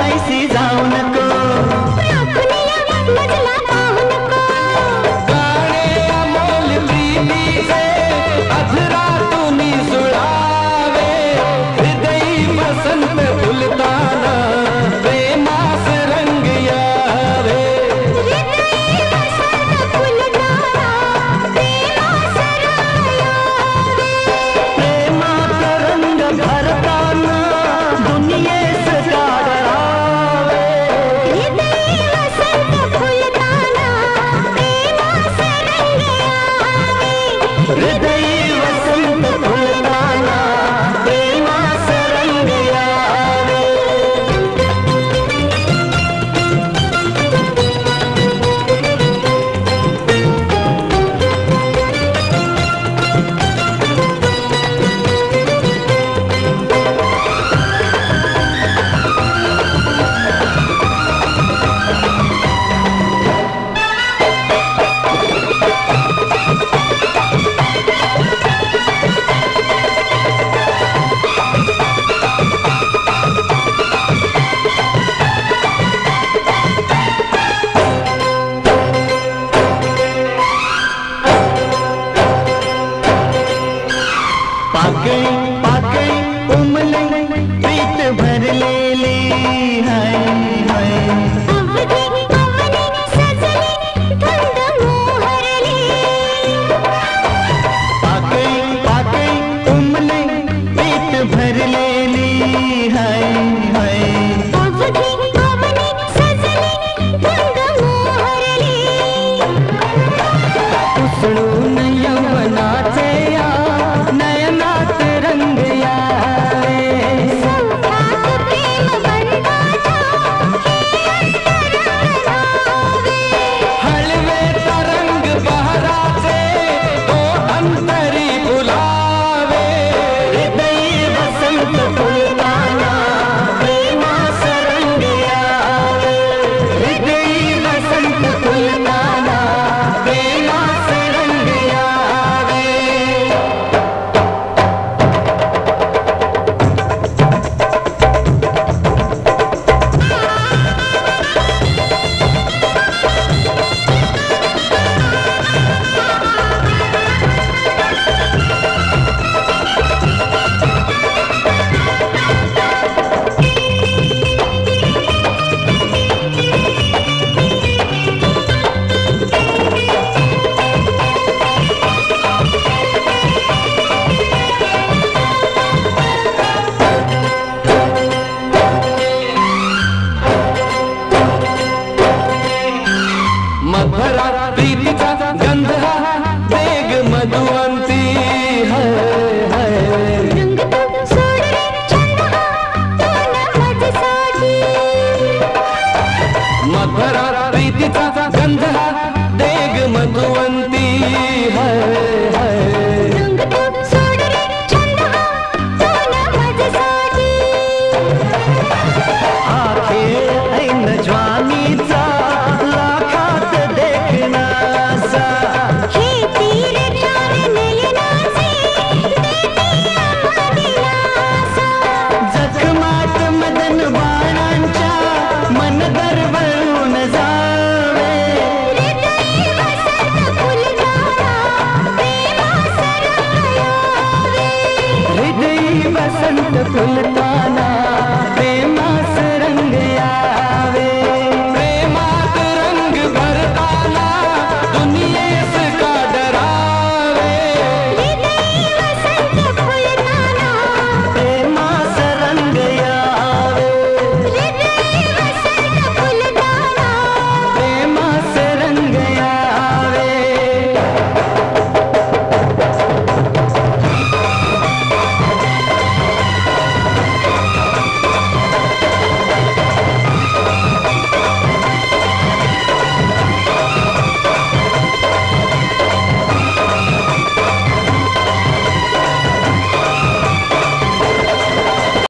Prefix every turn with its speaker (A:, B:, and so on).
A: ऐसी जाऊन को पाके पाके उमली प्रीत भर ले ली हाय